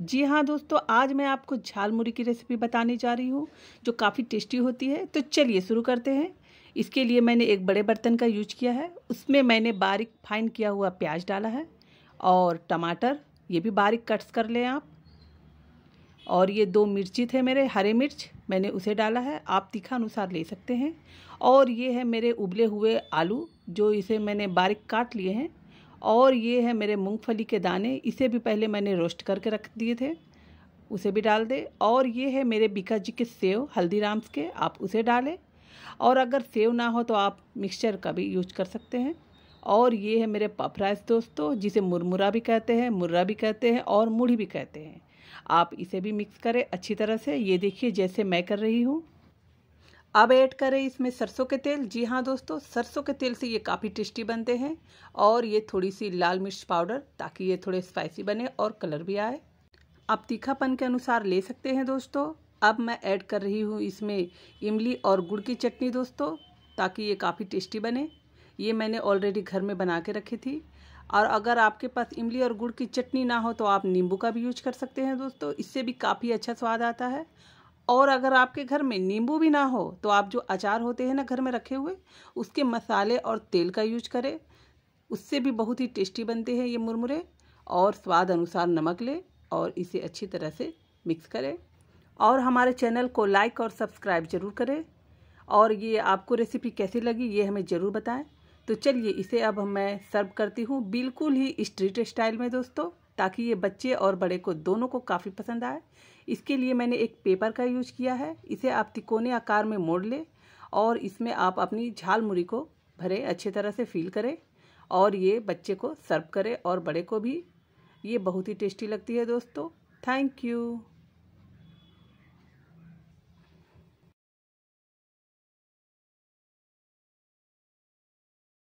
जी हाँ दोस्तों, आज मैं आपको झाल मुरी की रेसिपी बताने जा रही हूँ, जो काफ़ी टेस्टी होती है। तो चलिए शुरू करते हैं। इसके लिए मैंने एक बड़े बर्तन का यूज़ किया है। उसमें मैंने बारीक फाइन किया हुआ प्याज डाला है और टमाटर, ये भी बारीक कट्स कर लें आप। और ये दो मिर्ची थे मेरे, हरे मिर्च, मैंने उसे डाला है। आप तीखा अनुसार ले सकते हैं। और ये है मेरे उबले हुए आलू, जो इसे मैंने बारीक काट लिए हैं। और ये है मेरे मूंगफली के दाने, इसे भी पहले मैंने रोस्ट करके रख दिए थे, उसे भी डाल दे। और ये है मेरे बीका जी के सेव, हल्दीराम्स के, आप उसे डालें। और अगर सेव ना हो तो आप मिक्सचर का भी यूज़ कर सकते हैं। और ये है मेरे पफ राइस दोस्तों, जिसे मुरमुरा भी कहते हैं, मुर्रा भी कहते हैं और मुढ़ी भी कहते हैं। आप इसे भी मिक्स करें अच्छी तरह से। ये देखिए जैसे मैं कर रही हूँ। अब ऐड करें इसमें सरसों के तेल। जी हाँ दोस्तों, सरसों के तेल से ये काफ़ी टेस्टी बनते हैं और ये थोड़ी सी लाल मिर्च पाउडर ताकि ये थोड़े स्पाइसी बने और कलर भी आए। आप तीखापन के अनुसार ले सकते हैं दोस्तों। अब मैं ऐड कर रही हूँ इसमें इमली और गुड़ की चटनी दोस्तों, ताकि ये काफ़ी टेस्टी बने। ये मैंने ऑलरेडी घर में बना के रखी थी। और अगर आपके पास इमली और गुड़ की चटनी ना हो तो आप नींबू का भी यूज़ कर सकते हैं दोस्तों। इससे भी काफ़ी अच्छा स्वाद आता है। और अगर आपके घर में नींबू भी ना हो तो आप जो अचार होते हैं ना घर में रखे हुए, उसके मसाले और तेल का यूज़ करें। उससे भी बहुत ही टेस्टी बनते हैं ये मुरमुरे, और स्वाद अनुसार नमक ले और इसे अच्छी तरह से मिक्स करें। और हमारे चैनल को लाइक और सब्सक्राइब ज़रूर करें। और ये आपको रेसिपी कैसी लगी, ये हमें ज़रूर बताएँ। तो चलिए, इसे अब मैं सर्व करती हूँ बिल्कुल ही स्ट्रीट स्टाइल में, दोस्तों। ताकि ये बच्चे और बड़े को दोनों को काफ़ी पसंद आए। इसके लिए मैंने एक पेपर का यूज़ किया है। इसे आप तिकोने आकार में मोड़ लें और इसमें आप अपनी झाल मुरी को भरे अच्छे तरह से फील करें और ये बच्चे को सर्व करें और बड़े को भी। ये बहुत ही टेस्टी लगती है दोस्तों। Thank you.